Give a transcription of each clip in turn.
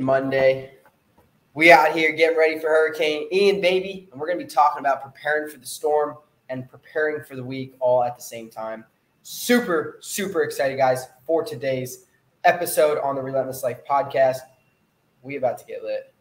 Monday. We out here getting ready for Hurricane Ian, baby, and we're going to be talking about preparing for the storm and preparing for the week all at the same time. Super, super excited, guys, for today's episode on the Relentless Life podcast. We about to get lit.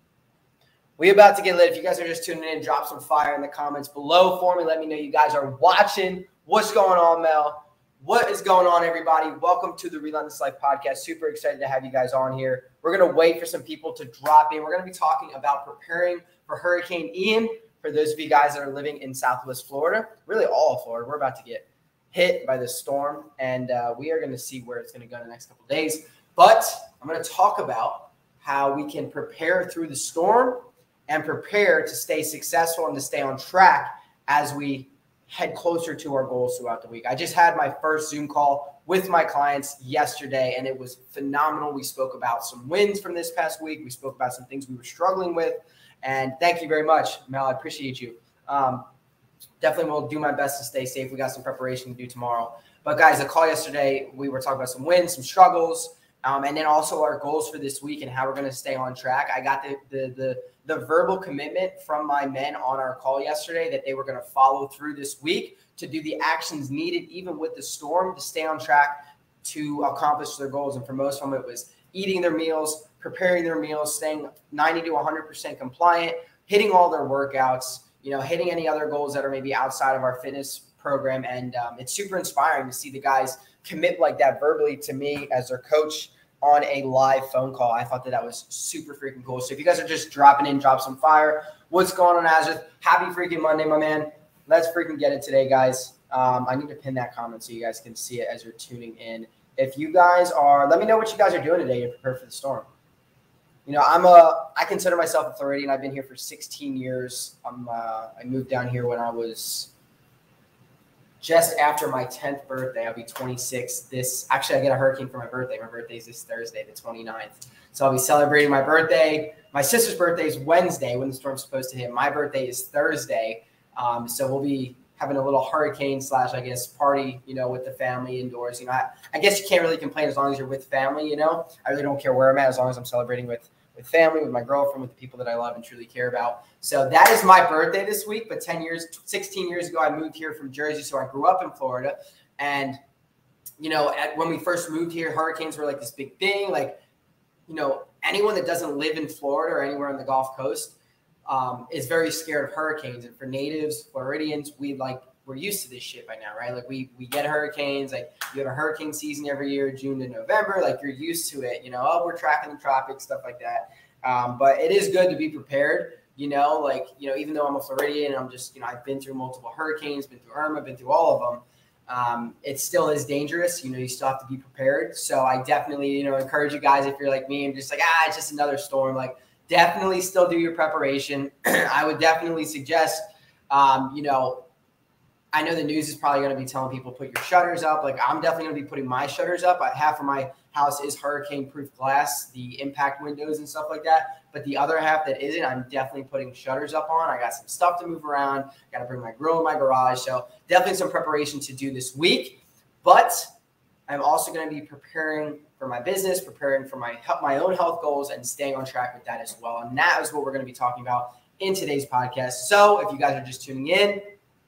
We about to get lit. If you guys are just tuning in, drop some fire in the comments below for me. Let me know you guys are watching. What's going on, Mel? What is going on, everybody? Welcome to the Relentless Life podcast. Super excited to have you guys on here. We're going to wait for some people to drop in. We're going to be talking about preparing for Hurricane Ian. For those of you guys that are living in Southwest Florida, really all of Florida, we're about to get hit by this storm, and uh, we are going to see where it's going to go in the next couple days. But I'm going to talk about how we can prepare through the storm and prepare to stay successful and to stay on track as we head closer to our goals throughout the week. I just had my first Zoom call with my clients yesterday, and it was phenomenal. We spoke about some wins from this past week. We spoke about some things we were struggling with. And thank you very much, Mel. I appreciate you. Um, definitely will do my best to stay safe. We got some preparation to do tomorrow. But guys, the call yesterday, we were talking about some wins, some struggles, um, and then also our goals for this week and how we're going to stay on track. I got the the the the verbal commitment from my men on our call yesterday that they were going to follow through this week to do the actions needed, even with the storm, to stay on track to accomplish their goals. And for most of them, it was eating their meals, preparing their meals, staying 90 to 100% compliant, hitting all their workouts, you know, hitting any other goals that are maybe outside of our fitness program. And um, it's super inspiring to see the guys commit like that verbally to me as their coach on a live phone call. I thought that that was super freaking cool. So if you guys are just dropping in, drop some fire. What's going on, Azith? Happy freaking Monday, my man. Let's freaking get it today, guys. Um, I need to pin that comment so you guys can see it as you're tuning in. If you guys are, let me know what you guys are doing today to prepare for the storm. You know, I'm a, I consider myself a Floridian. I've been here for 16 years. I'm, uh, I moved down here when I was just after my 10th birthday. I'll be 26 this actually I get a hurricane for my birthday. My birthday is this Thursday, the 29th. So I'll be celebrating my birthday. My sister's birthday is Wednesday when the storm's supposed to hit. My birthday is Thursday. Um, so we'll be having a little hurricane slash, I guess, party, you know, with the family indoors. You know, I, I guess you can't really complain as long as you're with family, you know. I really don't care where I'm at as long as I'm celebrating with with family, with my girlfriend, with the people that I love and truly care about. So that is my birthday this week. But 10 years, 16 years ago, I moved here from Jersey. So I grew up in Florida. And, you know, at, when we first moved here, hurricanes were like this big thing. Like, you know, anyone that doesn't live in Florida or anywhere on the Gulf Coast um, is very scared of hurricanes. And for natives, Floridians, we like we're used to this shit by now, right? Like we we get hurricanes, like you have a hurricane season every year, June to November. Like you're used to it, you know. Oh, we're tracking the tropics, stuff like that. Um, but it is good to be prepared. You know, like you know, even though I'm a Floridian, I'm just you know I've been through multiple hurricanes, been through Irma, been through all of them. Um, it still is dangerous. You know, you still have to be prepared. So I definitely you know encourage you guys if you're like me and just like ah, it's just another storm. Like definitely still do your preparation. I would definitely suggest, um, you know, I know the news is probably going to be telling people put your shutters up. Like I'm definitely going to be putting my shutters up. Half of my house is hurricane proof glass, the impact windows and stuff like that. But the other half that isn't, I'm definitely putting shutters up on. I got some stuff to move around. Got to bring my grill in my garage. So definitely some preparation to do this week. But I'm also going to be preparing for my business, preparing for my my own health goals, and staying on track with that as well. And that is what we're going to be talking about in today's podcast. So if you guys are just tuning in,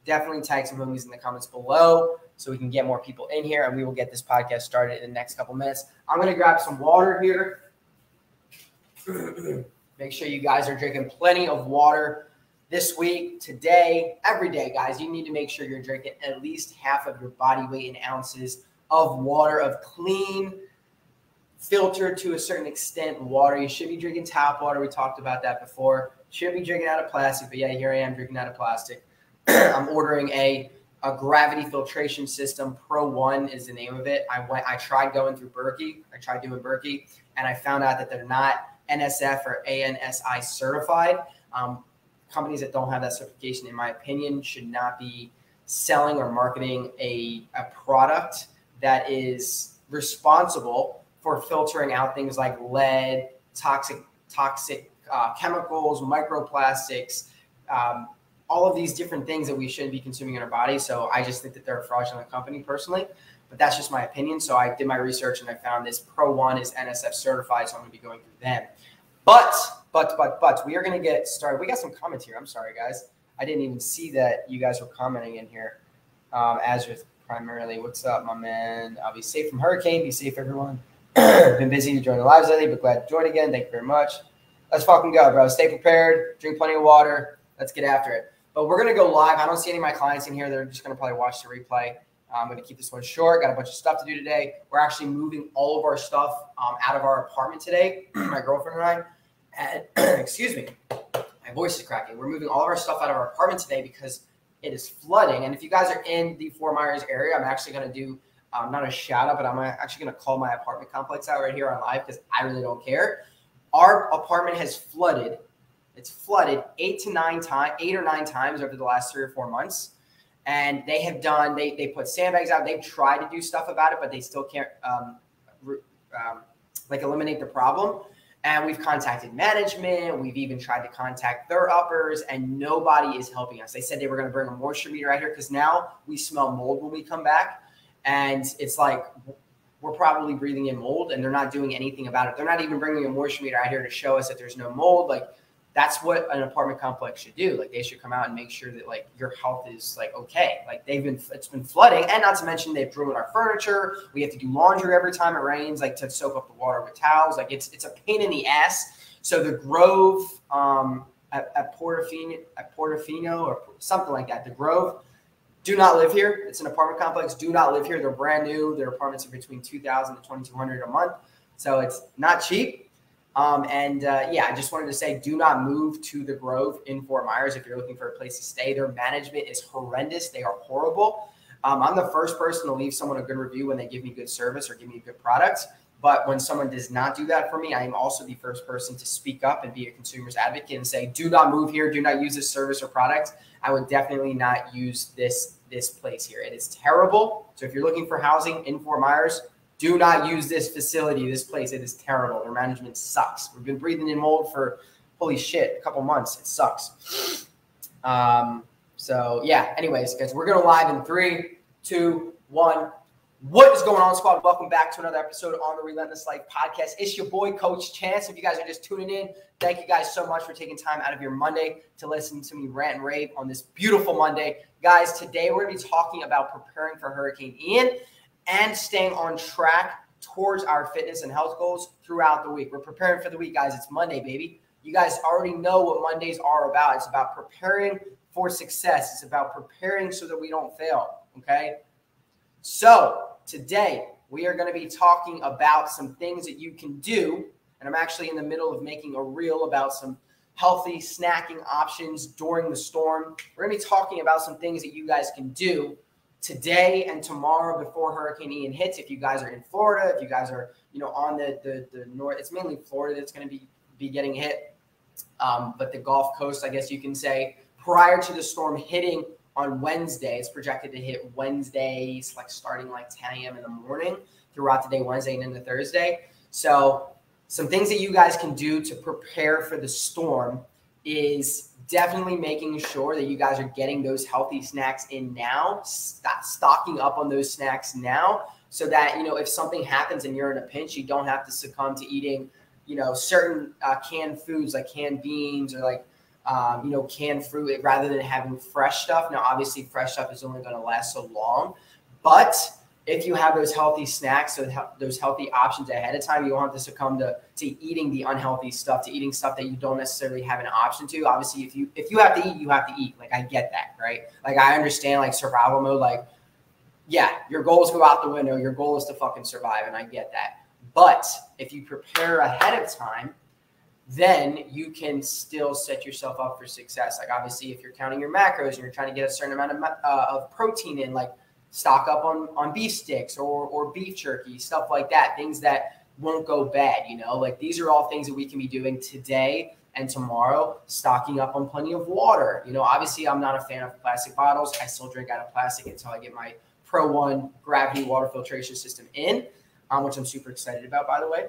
definitely tag some homies in the comments below so we can get more people in here and we will get this podcast started in the next couple minutes. I'm going to grab some water here. Make sure you guys are drinking plenty of water this week, today, every day, guys. You need to make sure you're drinking at least half of your body weight in ounces of water, of clean, filtered to a certain extent water. You should be drinking tap water. We talked about that before. Should be drinking out of plastic, but yeah, here I am drinking out of plastic. I'm ordering a a gravity filtration system. Pro One is the name of it. I went. I tried going through Berkey. I tried doing Berkey, and I found out that they're not NSF or ANSI certified. Um, companies that don't have that certification, in my opinion, should not be selling or marketing a, a product that is responsible for filtering out things like lead, toxic toxic uh, chemicals, microplastics, um, all of these different things that we shouldn't be consuming in our body. So I just think that they're a fraudulent company personally, but that's just my opinion. So I did my research and I found this Pro One is NSF certified, so I'm going to be going through them. But, but, but, but, we are going to get started. We got some comments here. I'm sorry, guys. I didn't even see that you guys were commenting in here. Um, with primarily, what's up, my man? I'll be safe from hurricane. Be safe, everyone. Been busy to join the lives lately, but glad to join again. Thank you very much. Let's fucking go, bro. Stay prepared. Drink plenty of water. Let's get after it. But we're gonna go live. I don't see any of my clients in here. They're just gonna probably watch the replay. I'm going to keep this one short. Got a bunch of stuff to do today. We're actually moving all of our stuff um, out of our apartment today, my girlfriend and I. And excuse me, my voice is cracking. We're moving all of our stuff out of our apartment today because it is flooding. And if you guys are in the Fort Myers area, I'm actually going to do um, not a shout out, but I'm actually going to call my apartment complex out right here on live because I really don't care. Our apartment has flooded. It's flooded eight to nine times, eight or nine times over the last three or four months. And they have done they they put sandbags out. They've tried to do stuff about it but they still can't um, um, like eliminate the problem. And we've contacted management. We've even tried to contact their uppers and nobody is helping us. They said they were going to bring a moisture meter out here because now we smell mold when we come back. And it's like we're probably breathing in mold and they're not doing anything about it. They're not even bringing a moisture meter out here to show us that there's no mold. Like that's what an apartment complex should do. Like they should come out and make sure that like your health is like okay. Like they've been it's been flooding, and not to mention they've ruined our furniture. We have to do laundry every time it rains, like to soak up the water with towels. Like it's it's a pain in the ass. So the Grove um, at, at Portofino, at Portofino or something like that, the Grove. Do not live here. It's an apartment complex. Do not live here. They're brand new. Their apartments are between 2000 to 2200 a month. So it's not cheap um, and uh, yeah, I just wanted to say do not move to the Grove in Fort Myers if you're looking for a place to stay. Their management is horrendous, they are horrible. Um, I'm the first person to leave someone a good review when they give me good service or give me good products. But when someone does not do that for me, I am also the first person to speak up and be a consumer's advocate and say, do not move here, do not use this service or product. I would definitely not use this this place here. It is terrible. So if you're looking for housing in Fort Myers, do not use this facility, this place. It is terrible. Their management sucks. We've been breathing in mold for holy shit, a couple months. It sucks. Um, so yeah, anyways, guys, we're gonna live in three, two, one. What is going on, squad? Welcome back to another episode on the Relentless Life podcast. It's your boy, Coach Chance. If you guys are just tuning in, thank you guys so much for taking time out of your Monday to listen to me rant and rave on this beautiful Monday. Guys, today we're to be talking about preparing for Hurricane Ian and staying on track towards our fitness and health goals throughout the week. We're preparing for the week, guys. It's Monday, baby. You guys already know what Mondays are about. It's about preparing for success, it's about preparing so that we don't fail. Okay. So today we are going to be talking about some things that you can do. And I'm actually in the middle of making a reel about some healthy snacking options during the storm. We're going to be talking about some things that you guys can do today and tomorrow before Hurricane Ian hits. If you guys are in Florida, if you guys are, you know, on the the, the north, it's mainly Florida that's going to be be getting hit. Um, but the Gulf Coast, I guess you can say, prior to the storm hitting on Wednesday, it's projected to hit Wednesdays, like starting like 10 a.m. in the morning throughout the day, Wednesday and into Thursday. So, some things that you guys can do to prepare for the storm is definitely making sure that you guys are getting those healthy snacks in now, st- stocking up on those snacks now, so that you know if something happens and you're in a pinch, you don't have to succumb to eating, you know, certain uh, canned foods like canned beans or like um, you know canned fruit rather than having fresh stuff. Now, obviously, fresh stuff is only going to last so long, but if you have those healthy snacks, so those healthy options ahead of time, you don't have to succumb to, to eating the unhealthy stuff, to eating stuff that you don't necessarily have an option to. Obviously, if you if you have to eat, you have to eat. Like I get that, right? Like I understand like survival mode. Like, yeah, your goals go out the window. Your goal is to fucking survive, and I get that. But if you prepare ahead of time, then you can still set yourself up for success. Like obviously, if you're counting your macros and you're trying to get a certain amount of, uh, of protein in, like stock up on on beef sticks or or beef jerky, stuff like that. Things that won't go bad. You know, like these are all things that we can be doing today and tomorrow. Stocking up on plenty of water. You know, obviously I'm not a fan of plastic bottles. I still drink out of plastic until I get my Pro One gravity water filtration system in, um, which I'm super excited about, by the way.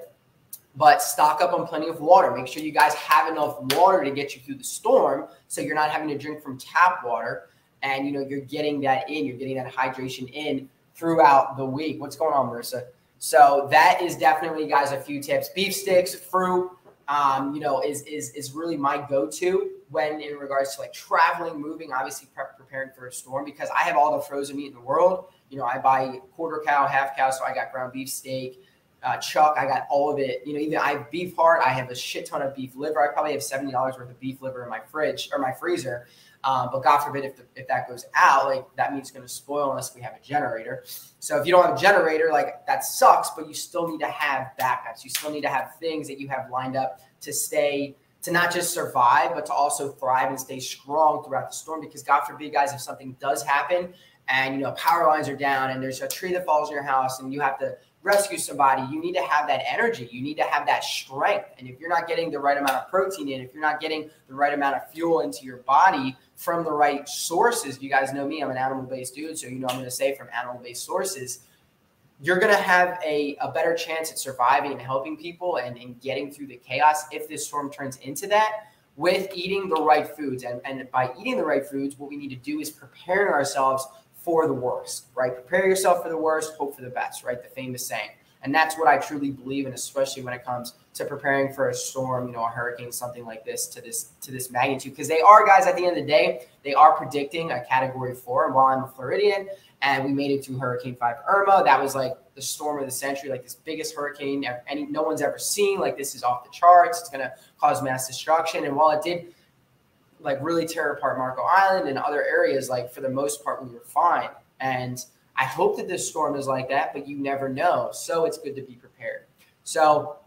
But stock up on plenty of water. Make sure you guys have enough water to get you through the storm, so you're not having to drink from tap water and you know you're getting that in, you're getting that hydration in throughout the week. What's going on, Marissa? So that is definitely, guys, a few tips. Beef sticks, fruit, um, you know, is is is really my go-to when in regards to like traveling, moving, obviously prep, preparing for a storm because I have all the frozen meat in the world. You know, I buy quarter cow, half cow, so I got ground beef steak, uh, chuck. I got all of it. You know, even I have beef heart. I have a shit ton of beef liver. I probably have seventy dollars worth of beef liver in my fridge or my freezer. Um, but God forbid if, the, if that goes out, like that means it's going to spoil unless we have a generator. So if you don't have a generator, like that sucks, but you still need to have backups. You still need to have things that you have lined up to stay, to not just survive, but to also thrive and stay strong throughout the storm. Because God forbid, guys, if something does happen and you know power lines are down and there's a tree that falls in your house and you have to rescue somebody, you need to have that energy. You need to have that strength. And if you're not getting the right amount of protein in, if you're not getting the right amount of fuel into your body from the right sources, you guys know me, I'm an animal based dude. So, you know, I'm going to say from animal based sources, you're going to have a, a better chance at surviving and helping people and, and getting through the chaos if this storm turns into that with eating the right foods. And, and by eating the right foods, what we need to do is preparing ourselves for the worst, right? Prepare yourself for the worst, hope for the best, right? The famous saying. And that's what I truly believe in, especially when it comes to preparing for a storm, you know, a hurricane, something like this to this to this magnitude. Because they are, guys, at the end of the day, they are predicting a category four. And while I'm a Floridian and we made it to Hurricane Five Irma, that was like the storm of the century, like this biggest hurricane any no one's ever seen. Like this is off the charts. It's gonna cause mass destruction. And while it did like really tear apart Marco Island and other areas, like for the most part, we were fine. And I hope that this storm is like that, but you never know. So it's good to be prepared. So,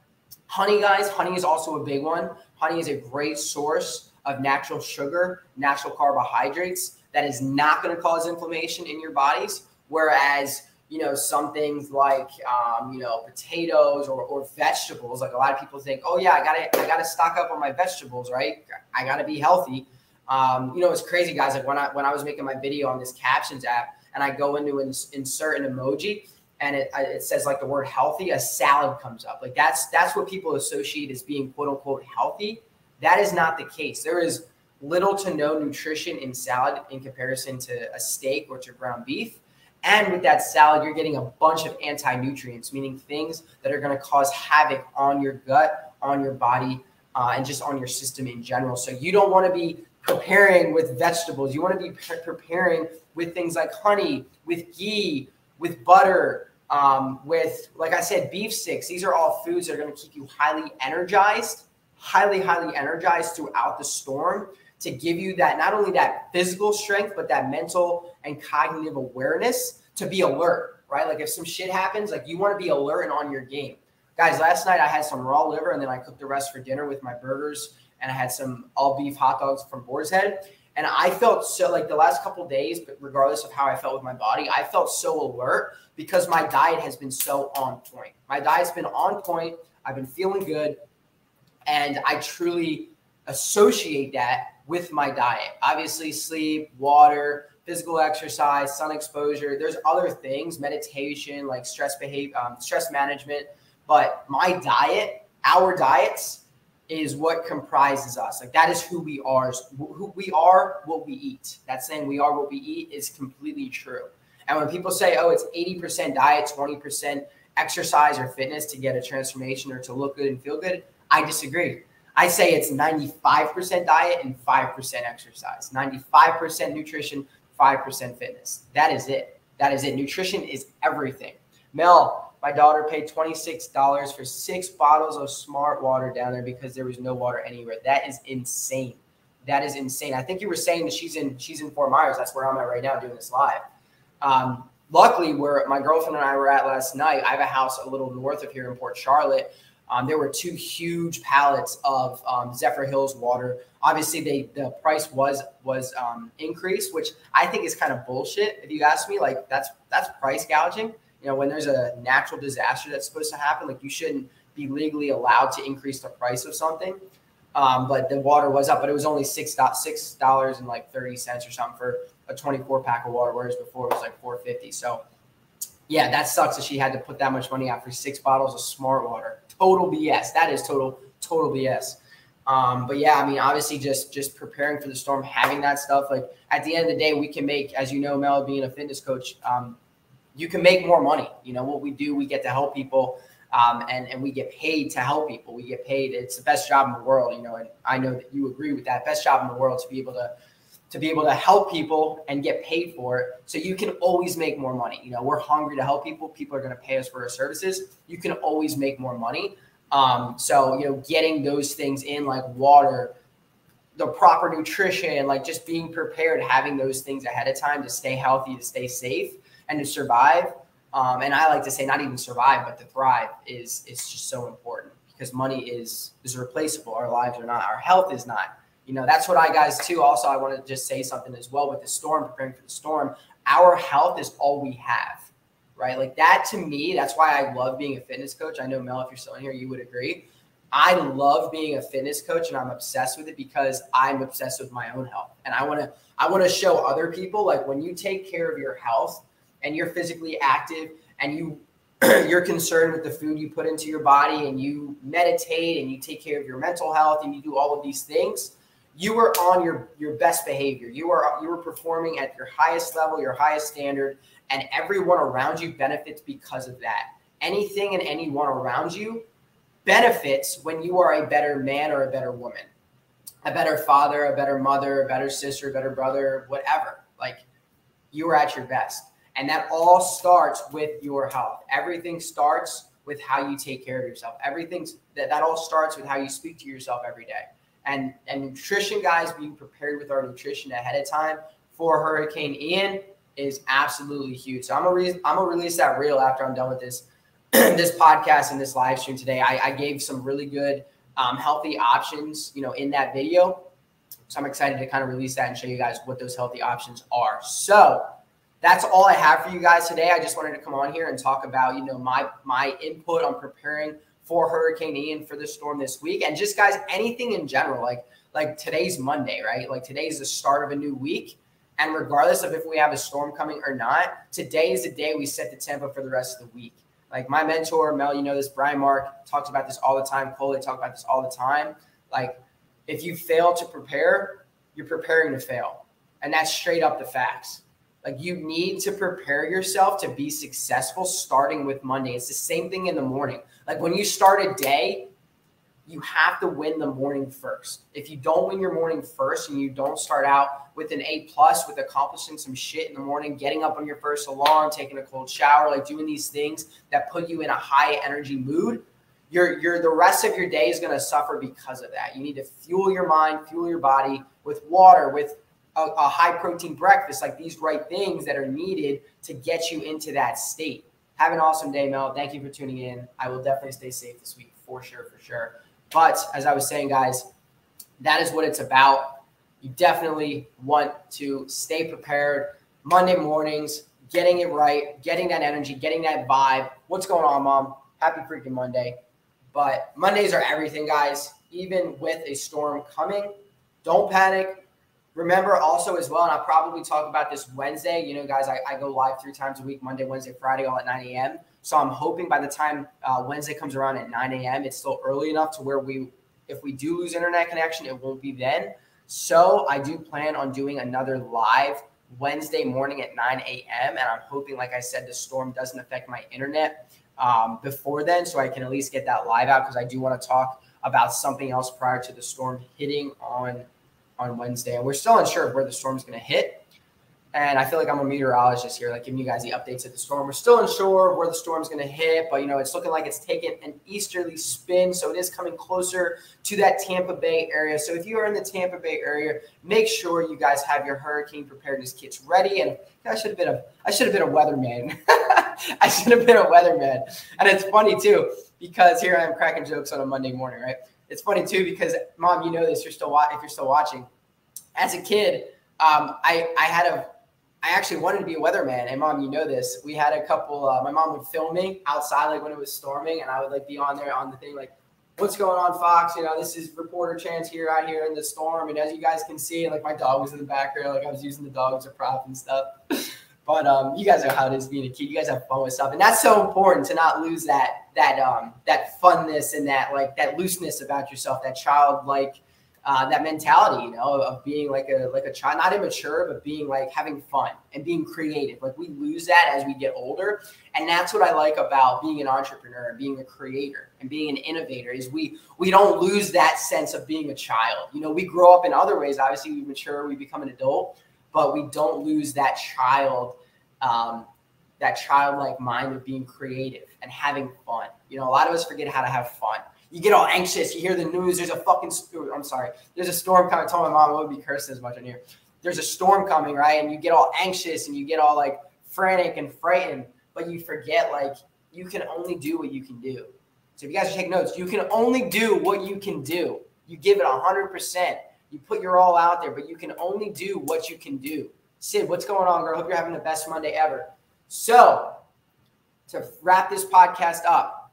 honey, guys, honey is also a big one. Honey is a great source of natural sugar, natural carbohydrates that is not going to cause inflammation in your bodies. Whereas, you know, some things like, um, you know, potatoes or, or vegetables, like a lot of people think, oh yeah, I gotta, I gotta stock up on my vegetables, right? I gotta be healthy. Um, you know, it's crazy, guys. Like when I when I was making my video on this captions app, and I go into ins- insert an emoji, and it it says like the word healthy, a salad comes up. Like that's that's what people associate as being quote unquote healthy. That is not the case. There is little to no nutrition in salad in comparison to a steak or to ground beef. And with that salad, you're getting a bunch of anti nutrients, meaning things that are going to cause havoc on your gut, on your body, uh, and just on your system in general. So you don't want to be preparing with vegetables. You want to be pre- preparing with things like honey, with ghee, with butter, um, with, like I said, beef sticks. These are all foods that are going to keep you highly energized, highly, highly energized throughout the storm to give you that not only that physical strength, but that mental and cognitive awareness to be alert, right? Like if some shit happens, like you want to be alert and on your game. Guys, last night I had some raw liver and then I cooked the rest for dinner with my burgers and I had some all beef hot dogs from Boar's Head. And I felt so like the last couple days, but regardless of how I felt with my body, I felt so alert because my diet has been so on point. My diet's been on point. I've been feeling good. And I truly associate that with my diet. Obviously, sleep, water, physical exercise, sun exposure. There's other things, meditation, like stress behavior, um, stress management. But my diet, our diets, is what comprises us. Like that is who we are. Who we are, what we eat. That saying "we are what we eat" is completely true. And when people say, "Oh, it's eighty percent diet, twenty percent exercise or fitness to get a transformation or to look good and feel good," I disagree. I say it's 95% diet and 5% exercise, 95% nutrition, 5% fitness. That is it. That is it. Nutrition is everything. Mel, my daughter paid $26 for six bottles of smart water down there because there was no water anywhere. That is insane. That is insane. I think you were saying that she's in she's in Fort Myers. That's where I'm at right now doing this live. Um, luckily, where my girlfriend and I were at last night, I have a house a little north of here in Port Charlotte um, there were two huge pallets of um, Zephyrhills water. Obviously, they the price was was um, increased, which I think is kind of bullshit. If you ask me, like that's that's price gouging. You know, when there's a natural disaster that's supposed to happen, like you shouldn't be legally allowed to increase the price of something. Um, but the water was up, but it was only six six dollars and like thirty cents or something for a 24 pack of water, whereas before it was like 450. So yeah, that sucks that she had to put that much money out for six bottles of smart water. Total BS. That is total total BS. Um, but yeah, I mean, obviously, just just preparing for the storm, having that stuff. Like at the end of the day, we can make, as you know, Mel, being a fitness coach, um, you can make more money. You know what we do, we get to help people. Um, and, and we get paid to help people. We get paid. It's the best job in the world, you know, and I know that you agree with that. Best job in the world to be able to to be able to help people and get paid for it. So you can always make more money. You know, we're hungry to help people. People are going to pay us for our services. You can always make more money. Um, so, you know, getting those things in like water, the proper nutrition, like just being prepared, having those things ahead of time to stay healthy, to stay safe, and to survive. Um, and I like to say, not even survive, but to thrive is is just so important because money is is replaceable. Our lives are not. Our health is not you know, that's what I guys too. Also, I want to just say something as well with the storm, preparing for the storm. Our health is all we have, right? Like that to me, that's why I love being a fitness coach. I know Mel, if you're still in here, you would agree. I love being a fitness coach and I'm obsessed with it because I'm obsessed with my own health. And I want to I want to show other people like when you take care of your health and you're physically active and you you're concerned with the food you put into your body and you meditate and you take care of your mental health and you do all of these things, you were on your your best behavior. You are you were performing at your highest level, your highest standard, and everyone around you benefits because of that. Anything and anyone around you benefits when you are a better man or a better woman, a better father, a better mother, a better sister, a better brother, whatever. Like you are at your best. And that all starts with your health. Everything starts with how you take care of yourself. Everything's that, that all starts with how you speak to yourself every day and and nutrition guys being prepared with our nutrition ahead of time for Hurricane Ian is absolutely huge. So I'm gonna re- I'm gonna release that reel after I'm done with this this podcast and this live stream today. I, I gave some really good um, healthy options, you know, in that video. So I'm excited to kind of release that and show you guys what those healthy options are. So that's all I have for you guys today. I just wanted to come on here and talk about, you know, my my input on preparing for Hurricane Ian for the storm this week. And just guys, anything in general, like like today's Monday, right? Like today's the start of a new week. And regardless of if we have a storm coming or not, today is the day we set the tempo for the rest of the week. Like my mentor, Mel, you know this, Brian Mark talks about this all the time. Cole, they talk about this all the time. Like if you fail to prepare, you're preparing to fail. And that's straight up the facts. Like you need to prepare yourself to be successful starting with Monday. It's the same thing in the morning. Like when you start a day, you have to win the morning first. If you don't win your morning first and you don't start out with an A plus with accomplishing some shit in the morning, getting up on your first alarm, taking a cold shower, like doing these things that put you in a high energy mood, your your the rest of your day is going to suffer because of that. You need to fuel your mind, fuel your body with water, with a, a high protein breakfast, like these right things that are needed to get you into that state. Have an awesome day, Mel. Thank you for tuning in. I will definitely stay safe this week for sure, for sure. But as I was saying, guys, that is what it's about. You definitely want to stay prepared Monday mornings, getting it right, getting that energy, getting that vibe. What's going on, mom? Happy freaking Monday. But Mondays are everything, guys. Even with a storm coming, don't panic remember also as well, and I'll probably talk about this Wednesday. You know, guys, I, I go live three times a week Monday, Wednesday, Friday, all at 9 a.m. So I'm hoping by the time uh, Wednesday comes around at 9 a.m., it's still early enough to where we, if we do lose internet connection, it won't be then. So I do plan on doing another live Wednesday morning at 9 a.m. And I'm hoping, like I said, the storm doesn't affect my internet um, before then, so I can at least get that live out because I do want to talk about something else prior to the storm hitting on on Wednesday, and we're still unsure of where the storm's going to hit. And I feel like I'm a meteorologist here, like giving you guys the updates of the storm. We're still unsure where the storm's going to hit, but you know it's looking like it's taking an easterly spin, so it is coming closer to that Tampa Bay area. So if you are in the Tampa Bay area, make sure you guys have your hurricane preparedness kits ready. And I should have been a I should have been a weatherman. I should have been a weatherman. And it's funny too because here I am cracking jokes on a Monday morning, right? It's funny too because mom, you know this. You're still if you're still watching. As a kid, um, I I had a I actually wanted to be a weatherman. And mom, you know this. We had a couple. Uh, my mom would film me outside, like when it was storming, and I would like be on there on the thing, like, "What's going on, Fox? You know, this is reporter Chance here out here in the storm." And as you guys can see, like my dog was in the background, like I was using the dog as a prop and stuff. But um, you guys know how it is being a kid. You guys have fun with stuff, and that's so important to not lose that that um, that funness and that like that looseness about yourself, that childlike uh, that mentality, you know, of being like a like a child, not immature, but being like having fun and being creative. Like we lose that as we get older, and that's what I like about being an entrepreneur and being a creator and being an innovator is we we don't lose that sense of being a child. You know, we grow up in other ways. Obviously, we mature, we become an adult, but we don't lose that child. Um, that childlike mind of being creative and having fun. You know, a lot of us forget how to have fun you get all anxious. You hear the news. There's a fucking. I'm sorry. There's a storm coming. I told my mom I would be cursing as much on here. There's a storm coming, right? And you get all anxious and you get all like frantic and frightened, but you forget like you can only do what you can do. So if you guys take notes, you can only do what you can do. You give it hundred percent. You put your all out there, but you can only do what you can do. Sid, what's going on, girl? Hope you're having the best Monday ever. So to wrap this podcast up,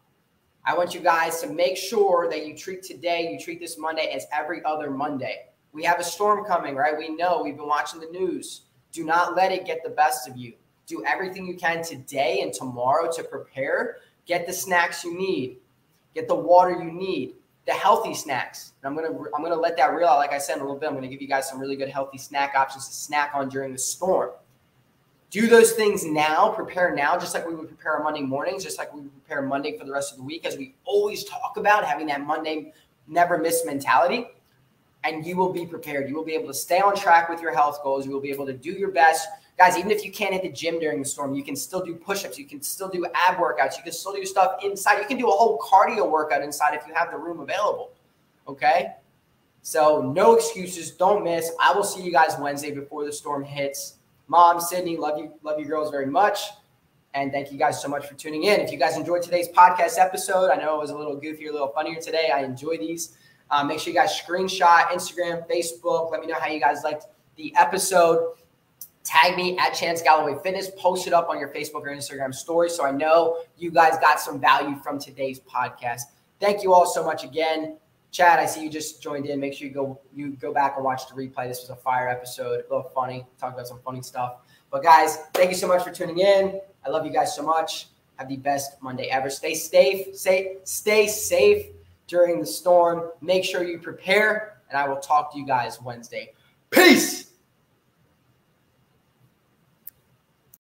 I want you guys to make sure that you treat today, you treat this Monday as every other Monday. We have a storm coming, right? We know we've been watching the news. Do not let it get the best of you. Do everything you can today and tomorrow to prepare. Get the snacks you need. Get the water you need. The healthy snacks. And I'm gonna I'm gonna let that reel out. Like I said in a little bit, I'm gonna give you guys some really good healthy snack options to snack on during the storm do those things now, prepare now, just like we would prepare our Monday mornings, just like we would prepare Monday for the rest of the week, as we always talk about having that Monday never miss mentality. And you will be prepared. You will be able to stay on track with your health goals. You will be able to do your best. Guys, even if you can't hit the gym during the storm, you can still do push ups. You can still do ab workouts. You can still do stuff inside. You can do a whole cardio workout inside if you have the room available. Okay. So, no excuses. Don't miss. I will see you guys Wednesday before the storm hits. Mom, Sydney, love you, love you girls very much. And thank you guys so much for tuning in. If you guys enjoyed today's podcast episode, I know it was a little goofier, a little funnier today. I enjoy these. Um, make sure you guys screenshot Instagram, Facebook. Let me know how you guys liked the episode. Tag me at Chance Galloway Fitness. Post it up on your Facebook or Instagram story so I know you guys got some value from today's podcast. Thank you all so much again. Chad, I see you just joined in. Make sure you go you go back and watch the replay. This was a fire episode, a little funny. Talk about some funny stuff. But guys, thank you so much for tuning in. I love you guys so much. Have the best Monday ever. Stay safe. Stay stay safe during the storm. Make sure you prepare, and I will talk to you guys Wednesday. Peace.